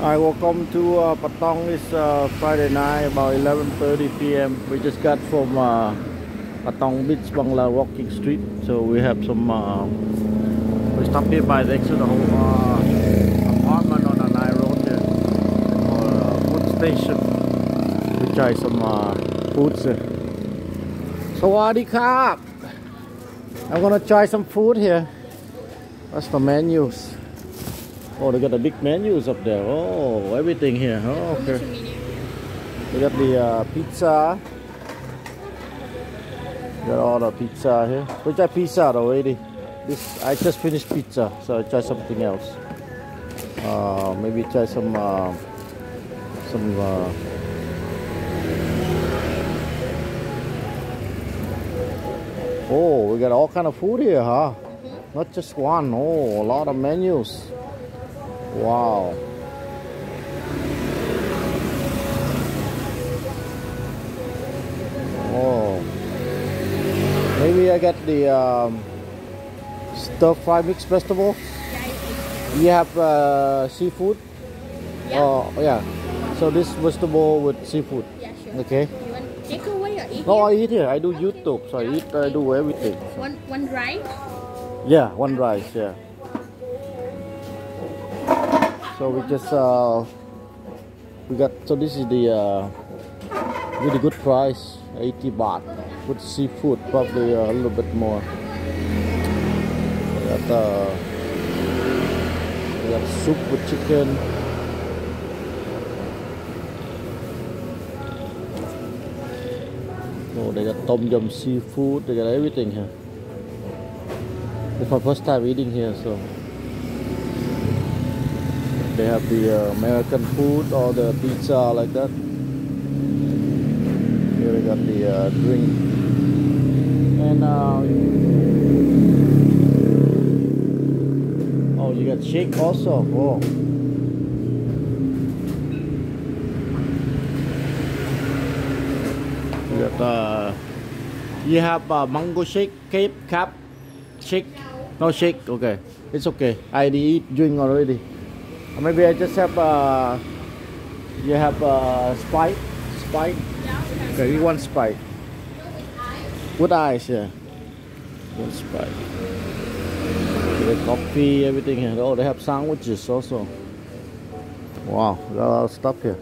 Hi, welcome to uh, Patong. It's uh, Friday night, about 11:30 p.m. We just got from uh, Patong Beach, Bangla Walking Street. So we have some. Uh, we stopped here by the exit of uh, apartment on Anai Road here, or uh, food station. We try some uh, foods. Sawadee. I'm gonna try some food here. That's the menus. Oh, they got the big menus up there. Oh, everything here. Oh, okay. They got the uh, pizza. Got all the pizza here. We tried pizza already. This I just finished pizza, so I try something else. Uh, maybe try some uh, some. Uh, oh, we got all kind of food here, huh? Not just one. Oh, a lot of menus. Wow. Oh. Maybe I get the um, stir fry mixed vegetable. You have uh, seafood? Yeah. Oh, yeah. So this vegetable with seafood. Yeah, sure. Okay. You want takeaway or eat No, here? I eat here. I do YouTube, so I eat. I do everything. One one rice. Yeah, one rice. Yeah. So we just uh, we got so this is the uh, really good price, 80 baht with seafood, probably a little bit more. We got uh, we got soup with chicken. Oh, they got tom yum seafood. They got everything here. It's my first time eating here, so they have the uh, American food or the pizza like that. Here we got the uh, drink and uh, oh, you got shake also. Oh. You got uh, you have uh, mango shake, cape, cap, shake. No shake. Okay, it's okay. I eat drink already. Or maybe I just have uh, you have uh, spike, Sprite. Okay, you want spike. With eyes, yeah. One Sprite. The coffee, everything here. Oh, they have sandwiches also. Wow, a lot of stuff here.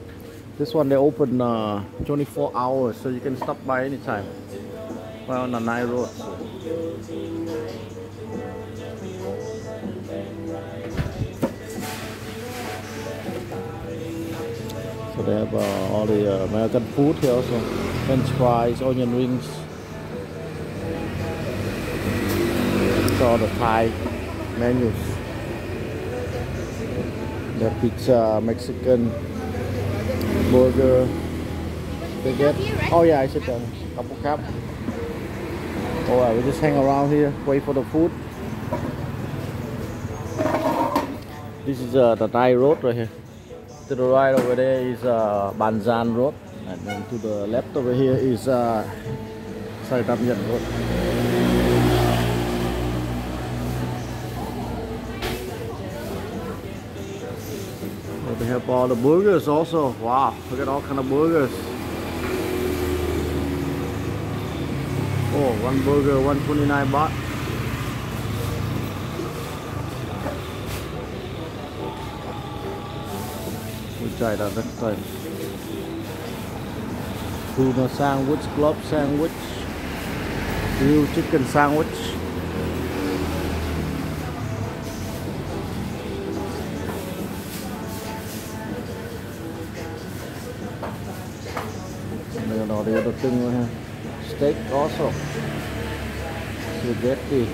This one they open uh, 24 hours, so you can stop by anytime. Well, on the night road. So. So they have uh, all the uh, American food here also. French fries, onion rings. All the Thai menus. The pizza, Mexican, burger. Spaghetti. Oh yeah, I sit down. Couple cup. Alright, we just hang around here, wait for the food. This is uh, the Thai road right here. To the right over there is uh, Banzan Road, and then to the left over here is uh, Road. So they have all the burgers also. Wow, look at all kind of burgers. Oh, one burger, 129 baht. We try that next time. Tuna sandwich, club sandwich, grilled chicken sandwich. And then all the other thing we have. Steak also. Spaghetti.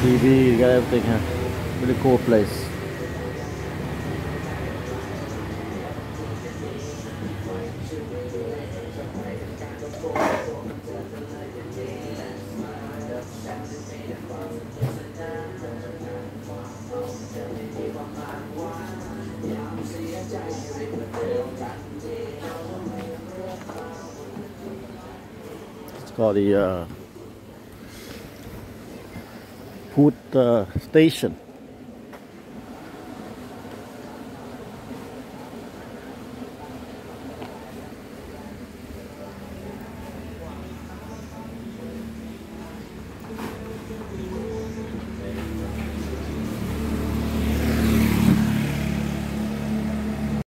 TV, you got everything here. Really cool place. It's called the uh, food uh, station.